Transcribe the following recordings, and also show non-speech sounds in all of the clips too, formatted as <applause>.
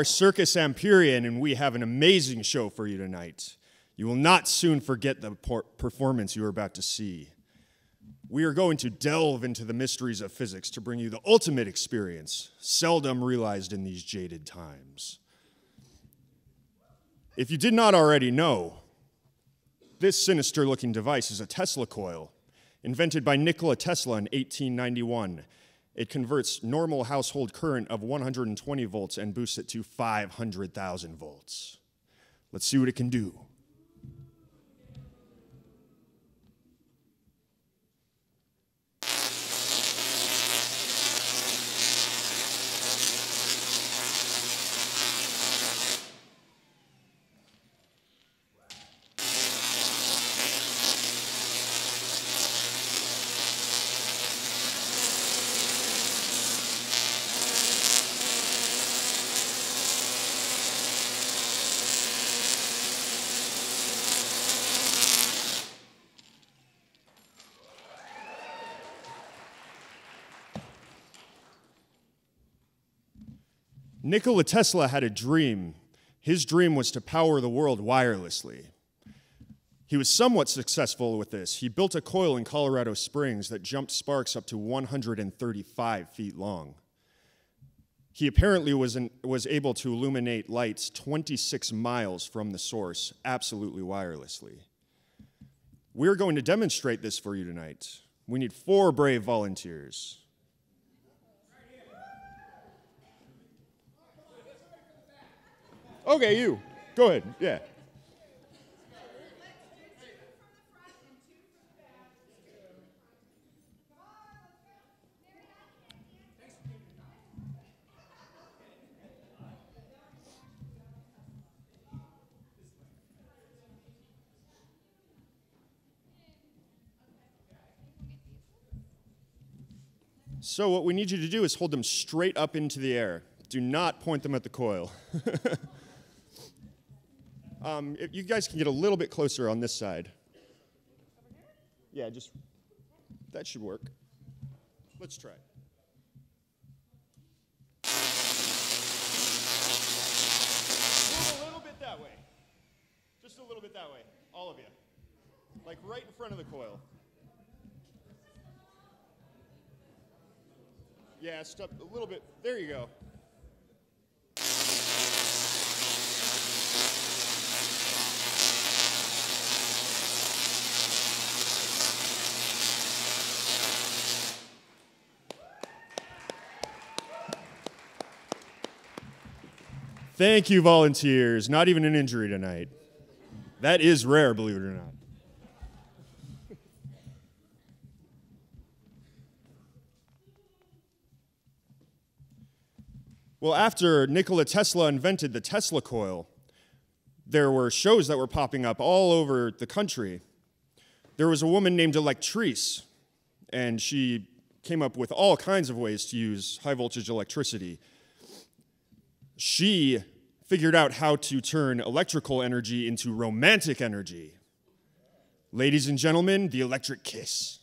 are Circus Amperean, and we have an amazing show for you tonight. You will not soon forget the performance you are about to see. We are going to delve into the mysteries of physics to bring you the ultimate experience, seldom realized in these jaded times. If you did not already know, this sinister looking device is a Tesla coil, invented by Nikola Tesla in 1891 it converts normal household current of 120 volts and boosts it to 500,000 volts. Let's see what it can do. Nikola Tesla had a dream. His dream was to power the world wirelessly. He was somewhat successful with this. He built a coil in Colorado Springs that jumped sparks up to 135 feet long. He apparently was, was able to illuminate lights 26 miles from the source, absolutely wirelessly. We're going to demonstrate this for you tonight. We need four brave volunteers. Okay, you. Go ahead. Yeah. So, what we need you to do is hold them straight up into the air. Do not point them at the coil. <laughs> Um, if you guys can get a little bit closer on this side. Yeah, just that should work. Let's try. Move a little bit that way. Just a little bit that way. All of you. Like right in front of the coil. Yeah, step a little bit. There you go. Thank you, volunteers. Not even an injury tonight. That is rare, believe it or not. Well, after Nikola Tesla invented the Tesla coil, there were shows that were popping up all over the country. There was a woman named Electrice, and she came up with all kinds of ways to use high voltage electricity she figured out how to turn electrical energy into romantic energy. Ladies and gentlemen, the electric kiss.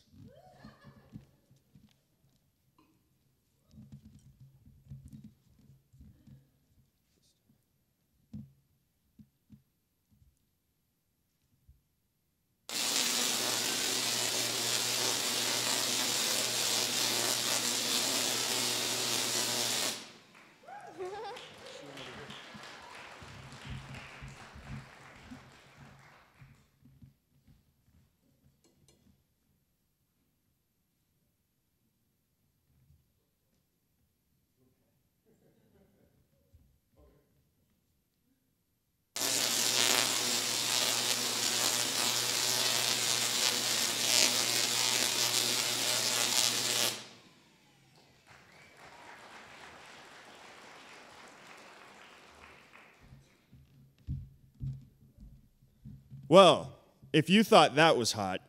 Well, if you thought that was hot,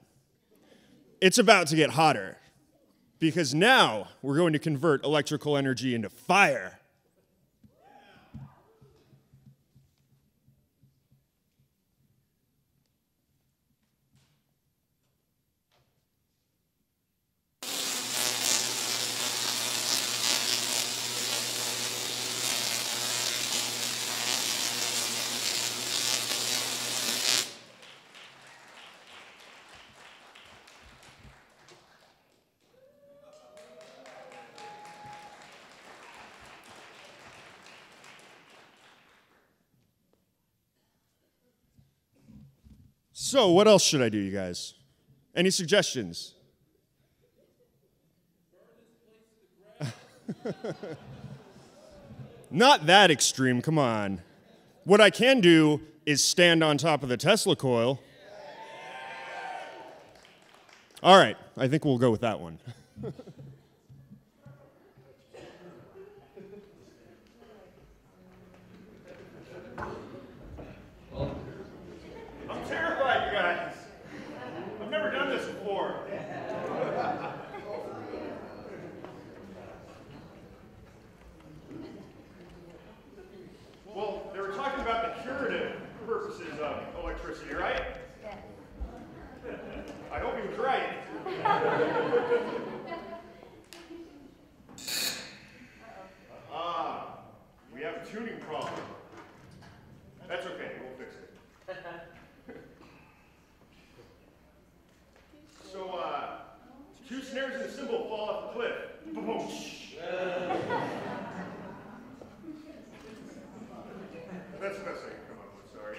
it's about to get hotter because now we're going to convert electrical energy into fire. So, what else should I do, you guys? Any suggestions? <laughs> Not that extreme, come on. What I can do is stand on top of the Tesla coil. All right, I think we'll go with that one. <laughs> I'm terrified, you guys. I've never done this before. Well, they were talking about the curative purposes of electricity, right? I hope he was right. Ah, we have a tuning problem. That's okay, we'll fix it. So, uh, two snares and a cymbal fall off the cliff. Boom. <laughs> That's the best I can come up with, sorry.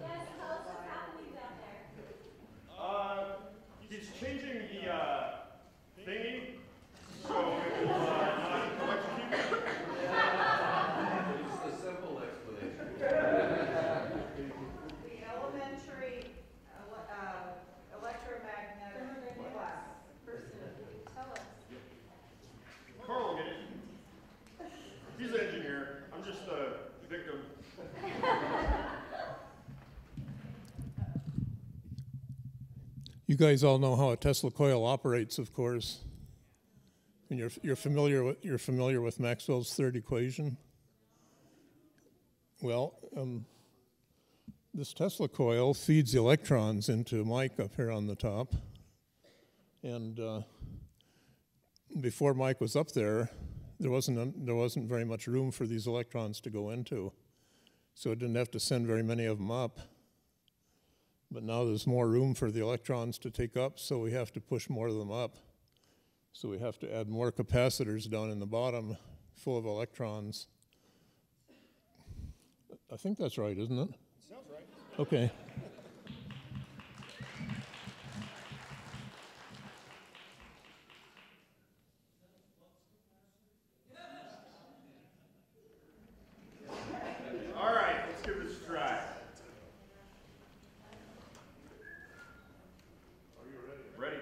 Yes, tell us what's happening down there. Uh, he's changing the, uh, thingy, so it's, uh, not electrocuted. It's the simple explanation. The elementary ele- uh, electromagnetic class. Tell us. Carl will get it. He's an engineer, I'm just a victim. You guys all know how a Tesla coil operates, of course. And you're, you're, familiar with, you're familiar with Maxwell's third equation? Well, um, this Tesla coil feeds electrons into Mike up here on the top. And uh, before Mike was up there, there wasn't, a, there wasn't very much room for these electrons to go into. So it didn't have to send very many of them up. But now there's more room for the electrons to take up, so we have to push more of them up. So we have to add more capacitors down in the bottom full of electrons. I think that's right, isn't it? Sounds right. Okay. All right, let's give this a try. Are you ready? Ready.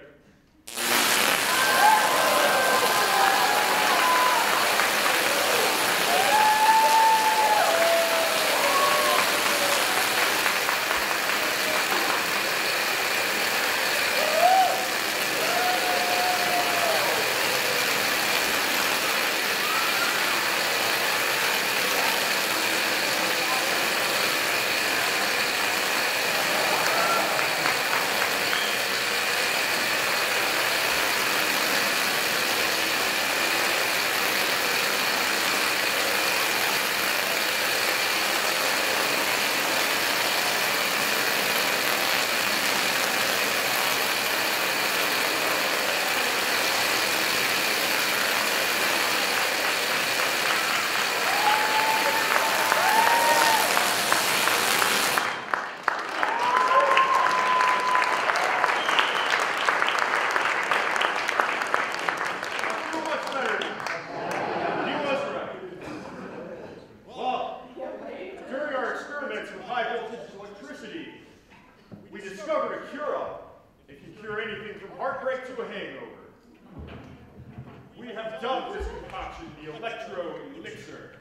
So much better. He was right. Well, during our experiments with high voltage electricity, we discovered a cure-all. It can cure anything from heartbreak to a hangover. We have dubbed this concoction the electro elixir.